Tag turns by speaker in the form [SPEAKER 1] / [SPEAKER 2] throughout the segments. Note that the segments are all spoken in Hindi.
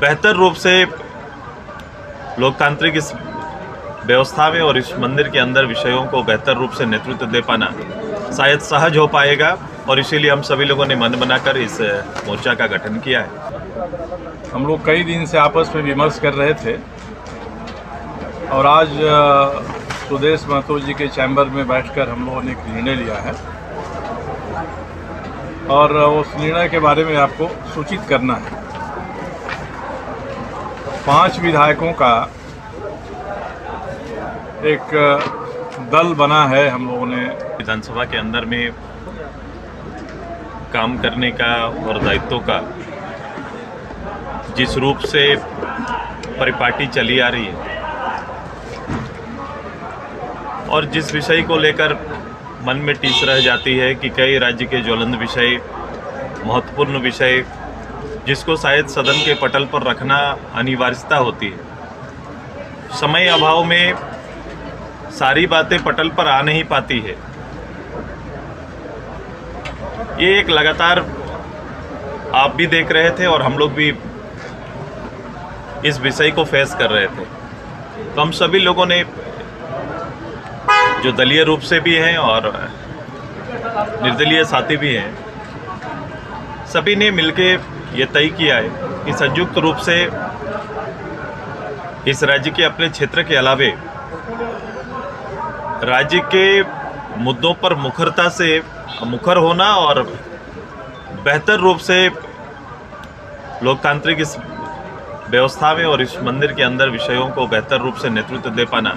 [SPEAKER 1] बेहतर रूप से लोकतांत्रिक इस व्यवस्था में और इस मंदिर के अंदर विषयों को बेहतर रूप से नेतृत्व दे पाना शायद सहज हो पाएगा और इसीलिए हम सभी लोगों ने मन बनाकर इस मोर्चा का गठन किया है।
[SPEAKER 2] हम लोग कई दिन से आपस में विमर्श कर रहे थे और आज सुदेश महतो जी के चैम्बर में बैठकर हम लोगों ने एक निर्णय लिया है और उस निर्णय के बारे में आपको सूचित करना है। पाँच विधायकों का एक दल बना है हम लोगों ने।
[SPEAKER 1] विधानसभा के अंदर में काम करने का और दायित्वों का जिस रूप से परिपाटी चली आ रही है और जिस विषय को लेकर मन में टीस रह जाती है कि कई राज्य के ज्वलंत विषय, महत्वपूर्ण विषय जिसको शायद सदन के पटल पर रखना अनिवार्यता होती है। समय अभाव में सारी बातें पटल पर आ नहीं पाती है। ये एक लगातार आप भी देख रहे थे और हम लोग भी इस विषय को फेस कर रहे थे। तो हम सभी लोगों ने जो दलीय रूप से भी हैं और निर्दलीय साथी भी हैं, सभी ने मिलके ये तय किया है कि संयुक्त रूप से इस राज्य के अपने क्षेत्र के अलावे राज्य के मुद्दों पर मुखरता से मुखर होना और बेहतर रूप से लोकतांत्रिक इस व्यवस्था में और इस मंदिर के अंदर विषयों को बेहतर रूप से नेतृत्व दे पाना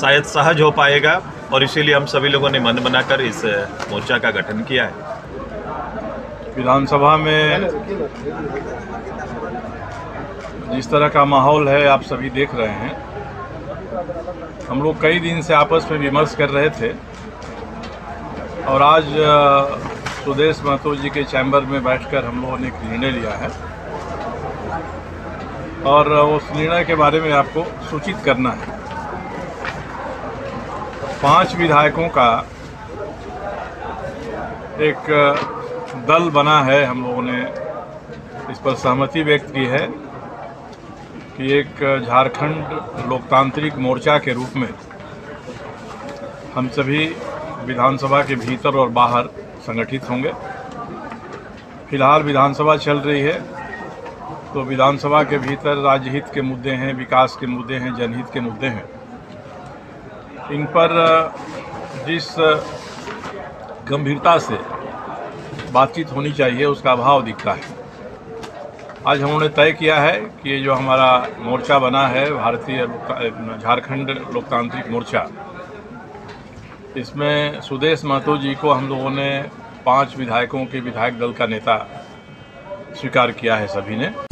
[SPEAKER 1] शायद सहज हो पाएगा और इसीलिए हम सभी लोगों ने मन बनाकर इस मोर्चा का गठन किया है।
[SPEAKER 2] विधानसभा में जिस तरह का माहौल है, आप सभी देख रहे हैं। हम लोग कई दिन से आपस में विमर्श कर रहे थे। और आज सुदेश महतो जी के चैम्बर में बैठकर हम लोगों ने एक निर्णय लिया है। और उस निर्णय के बारे में आपको सूचित करना है। पाँच विधायकों का एक दल बना है हम लोगों ने। इस पर सहमति व्यक्त की है कि एक झारखंड लोकतांत्रिक मोर्चा के रूप में हम सभी विधानसभा के भीतर और बाहर संगठित होंगे। फ़िलहाल विधानसभा चल रही है तो विधानसभा के भीतर राज्यहित के मुद्दे हैं, विकास के मुद्दे हैं, जनहित के मुद्दे हैं। इन पर जिस गंभीरता से बातचीत होनी चाहिए, उसका अभाव दिखता है। आज हमने तय किया है कि ये जो हमारा मोर्चा बना है, भारतीय झारखंड लोकतांत्रिक मोर्चा, इसमें सुदेश महतो जी को हम लोगों ने पाँच विधायकों के विधायक दल का नेता स्वीकार किया है सभी ने।